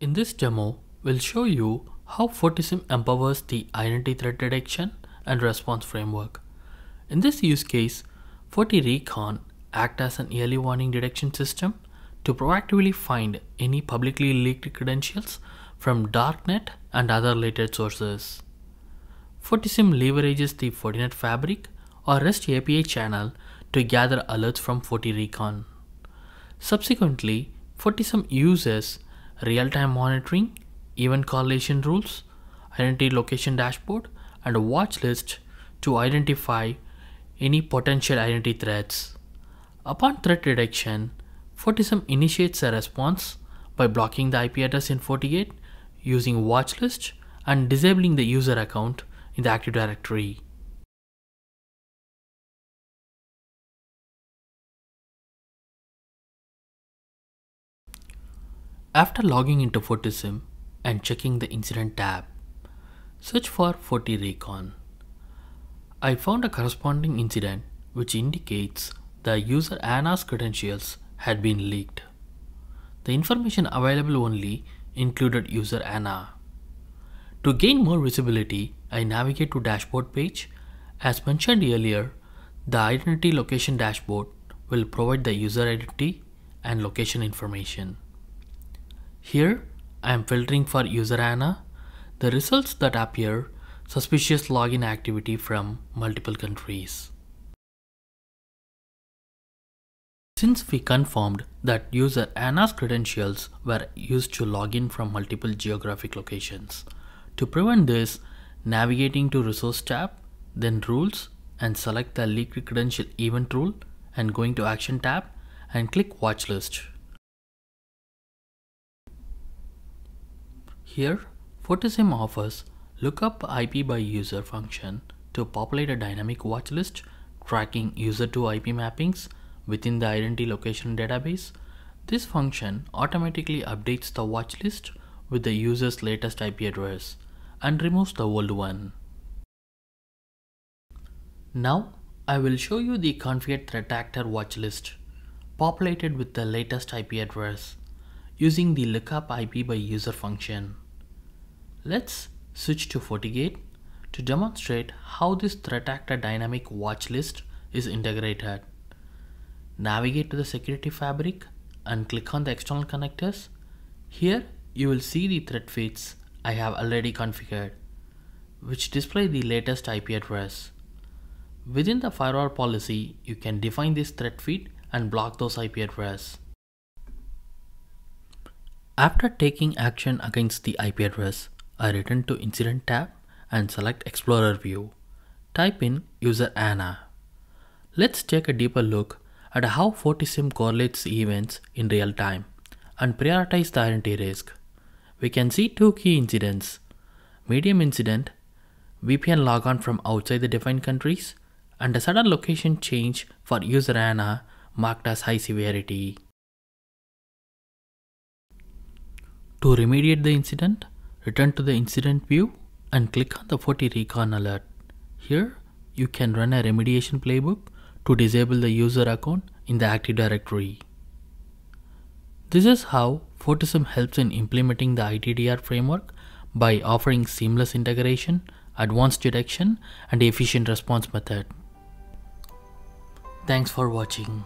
In this demo, we'll show you how FortiSIEM empowers the identity threat detection and response framework. In this use case, FortiRecon acts as an early warning detection system to proactively find any publicly leaked credentials from darknet and other related sources. FortiSIEM leverages the Fortinet Fabric or REST API channel to gather alerts from FortiRecon. Subsequently, FortiSIEM uses real-time monitoring, event correlation rules, identity location dashboard, and a watch list to identify any potential identity threats. Upon threat detection, FortiSIEM initiates a response by blocking the IP address in FortiGate using watch list and disabling the user account in the Active Directory. After logging into FortiSIEM and checking the incident tab, search for FortiRecon. I found a corresponding incident which indicates the user Anna's credentials had been leaked. The information available only included user Anna. To gain more visibility, I navigate to dashboard page. As mentioned earlier, the identity location dashboard will provide the user identity and location information. Here, I am filtering for user Anna. The results that appear suspicious login activity from multiple countries. Since we confirmed that user Anna's credentials were used to log in from multiple geographic locations, to prevent this, navigating to Resource tab, then Rules and select the Leaked Credential Event rule and going to Action tab and click Watch List. Here, FortiSIEM offers Lookup IP by User function to populate a dynamic watch list tracking user to IP mappings within the identity location database, this function automatically updates the watch list with the user's latest IP address and removes the old one. Now I will show you the configured threat actor watch list populated with the latest IP address using the lookup IP by user function. Let's switch to FortiGate to demonstrate how this threat actor dynamic watch list is integrated. Navigate to the security fabric and click on the external connectors. Here you will see the threat feeds I have already configured, which display the latest IP address. Within the firewall policy, you can define this threat feed and block those IP address. After taking action against the IP address, I return to Incident tab and select Explorer view. Type in user Anna. Let's take a deeper look at how FortiSIEM correlates events in real time and prioritize the identity risk. We can see two key incidents. Medium incident, VPN logon from outside the defined countries, and a sudden location change for user Anna marked as high severity. To remediate the incident, return to the incident view and click on the FortiRecon alert. Here, you can run a remediation playbook to disable the user account in the Active Directory. This is how FortiSIEM helps in implementing the ITDR framework by offering seamless integration, advanced detection, and efficient response method. Thanks for watching.